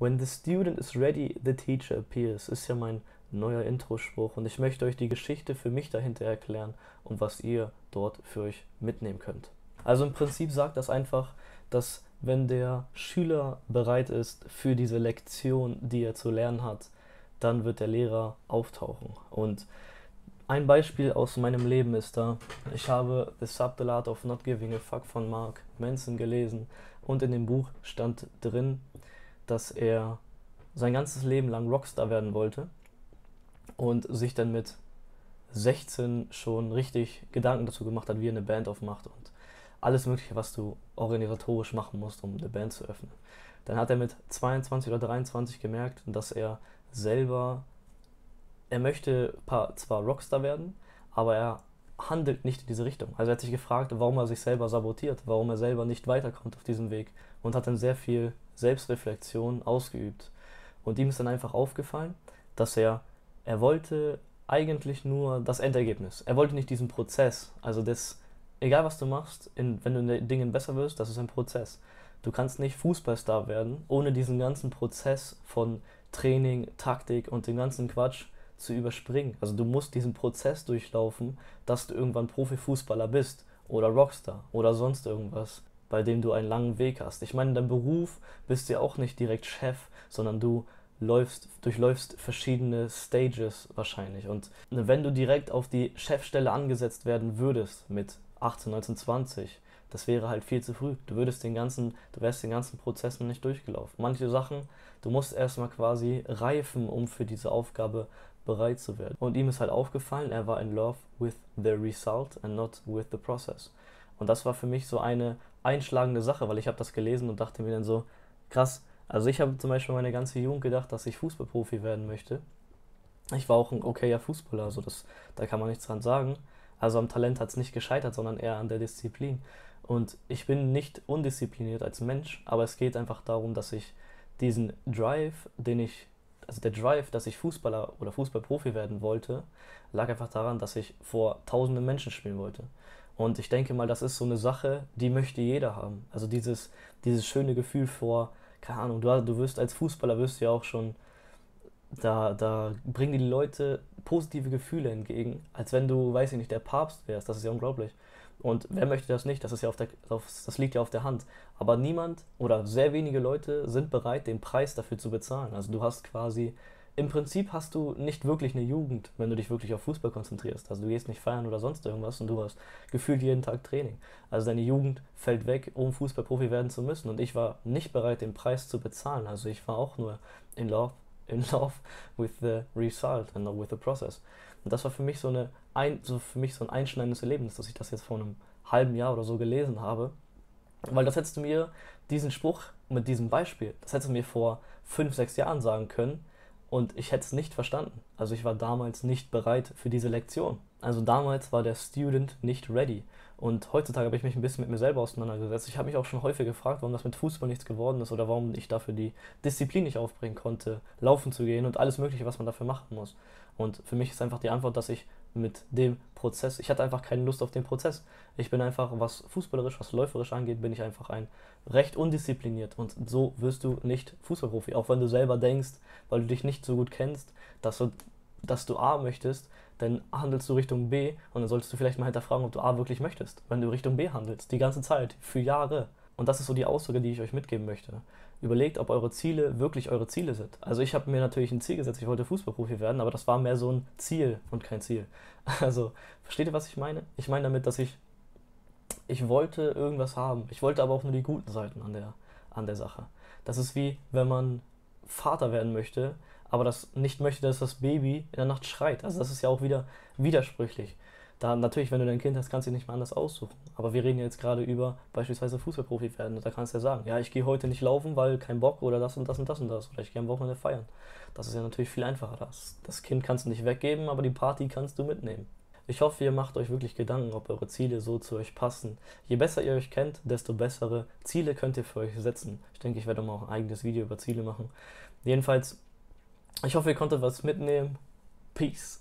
When the student is ready, the teacher appears, ist ja mein neuer Intro-Spruch und ich möchte euch die Geschichte für mich dahinter erklären und was ihr dort für euch mitnehmen könnt. Also im Prinzip sagt das einfach, dass wenn der Schüler bereit ist für diese Lektion, die er zu lernen hat, dann wird der Lehrer auftauchen. Und ein Beispiel aus meinem Leben ist da, ich habe The Subtle Art of Not Giving a Fuck von Mark Manson gelesen und in dem Buch stand drin, dass er sein ganzes Leben lang Rockstar werden wollte und sich dann mit 16 schon richtig Gedanken dazu gemacht hat, wie er eine Band aufmacht und alles Mögliche, was du organisatorisch machen musst, um eine Band zu öffnen. Dann hat er mit 22 oder 23 gemerkt, dass er selber, er möchte zwar Rockstar werden, aber er handelt nicht in diese Richtung. Also er hat sich gefragt, warum er sich selber sabotiert, warum er selber nicht weiterkommt auf diesem Weg und hat dann sehr viel Selbstreflexion ausgeübt. Und ihm ist dann einfach aufgefallen, dass er, er wollte eigentlich nur das Endergebnis. Er wollte nicht diesen Prozess. Also das, egal was du machst, in, wenn du in den Dingen besser wirst, das ist ein Prozess. Du kannst nicht Fußballstar werden, ohne diesen ganzen Prozess von Training, Taktik und dem ganzen Quatsch zu überspringen. Also du musst diesen Prozess durchlaufen, dass du irgendwann Profifußballer bist oder Rockstar oder sonst irgendwas, bei dem du einen langen Weg hast. Ich meine, in deinem Beruf bist ja auch nicht direkt Chef, sondern du läufst, durchläufst verschiedene Stages wahrscheinlich. Und wenn du direkt auf die Chefstelle angesetzt werden würdest mit 18, 19, 20, das wäre halt viel zu früh. Du würdest den ganzen, du wärst den ganzen Prozess noch nicht durchgelaufen. Manche Sachen, du musst erstmal quasi reifen, um für diese Aufgabe bereit zu werden. Und ihm ist halt aufgefallen, er war in love with the result and not with the process. Und das war für mich so eine einschlagende Sache, weil ich habe das gelesen und dachte mir dann so, krass, also ich habe zum Beispiel meine ganze Jugend gedacht, dass ich Fußballprofi werden möchte. Ich war auch ein okayer Fußballer, also das, da kann man nichts dran sagen. Also am Talent hat es nicht gescheitert, sondern eher an der Disziplin. Und ich bin nicht undiszipliniert als Mensch, aber es geht einfach darum, dass ich diesen Drive, den ich, also der Drive, dass ich Fußballer oder Fußballprofi werden wollte, lag einfach daran, dass ich vor tausenden Menschen spielen wollte. Und ich denke mal, das ist so eine Sache, die möchte jeder haben. Also dieses, dieses schöne Gefühl vor, keine Ahnung, du, du wirst als Fußballer wirst ja auch schon, da, da bringen die Leute positive Gefühle entgegen, als wenn du, weiß ich nicht, der Papst wärst. Das ist ja unglaublich. Und wer möchte das nicht? Das ist ja auf der, das liegt ja auf der Hand. Aber niemand oder sehr wenige Leute sind bereit, den Preis dafür zu bezahlen. Also du hast quasi, im Prinzip hast du nicht wirklich eine Jugend, wenn du dich wirklich auf Fußball konzentrierst. Also du gehst nicht feiern oder sonst irgendwas und du hast gefühlt jeden Tag Training. Also deine Jugend fällt weg, um Fußballprofi werden zu müssen. Und ich war nicht bereit, den Preis zu bezahlen. Also ich war auch nur in love, in love with the result and not with the process. Und das war für mich so eine ein, so für mich so ein einschneidendes Erlebnis, dass ich das jetzt vor einem halben Jahr oder so gelesen habe. Weil das hättest du mir, diesen Spruch mit diesem Beispiel, das hättest du mir vor fünf, sechs Jahren sagen können und ich hätte es nicht verstanden. Also ich war damals nicht bereit für diese Lektion. Also damals war der Student nicht ready. Und heutzutage habe ich mich ein bisschen mit mir selber auseinandergesetzt. Ich habe mich auch schon häufig gefragt, warum das mit Fußball nichts geworden ist oder warum ich dafür die Disziplin nicht aufbringen konnte, laufen zu gehen und alles Mögliche, was man dafür machen muss. Und für mich ist einfach die Antwort, dass ich mit dem Prozess. Ich hatte einfach keine Lust auf den Prozess. Ich bin einfach, was fußballerisch, was läuferisch angeht, bin ich einfach ein recht undiszipliniert. Und so wirst du nicht Fußballprofi. Auch wenn du selber denkst, weil du dich nicht so gut kennst, dass du, dass du A möchtest, dann handelst du Richtung B und dann solltest du vielleicht mal hinterfragen, ob du A wirklich möchtest. Wenn du Richtung B handelst, die ganze Zeit, für Jahre. Und das ist so die Aussage, die ich euch mitgeben möchte überlegt, ob eure Ziele wirklich eure Ziele sind. Also ich habe mir natürlich ein Ziel gesetzt, ich wollte Fußballprofi werden, aber das war mehr so ein Ziel und kein Ziel. Also versteht ihr, was ich meine? Ich meine damit, dass ich, ich wollte irgendwas haben. Ich wollte aber auch nur die guten Seiten an der, an der Sache. Das ist wie, wenn man Vater werden möchte, aber das nicht möchte, dass das Baby in der Nacht schreit. Also das ist ja auch wieder widersprüchlich. Da natürlich, wenn du dein Kind hast, kannst du nicht mehr anders aussuchen. Aber wir reden jetzt gerade über beispielsweise Fußballprofi werden. Da kannst du ja sagen, ja, ich gehe heute nicht laufen, weil kein Bock oder das und das und das und das. Oder ich gehe am Wochenende feiern. Das ist ja natürlich viel einfacher. Das, das Kind kannst du nicht weggeben, aber die Party kannst du mitnehmen. Ich hoffe, ihr macht euch wirklich Gedanken, ob eure Ziele so zu euch passen. Je besser ihr euch kennt, desto bessere Ziele könnt ihr für euch setzen. Ich denke, ich werde mal auch ein eigenes Video über Ziele machen. Jedenfalls, ich hoffe, ihr konntet was mitnehmen. Peace.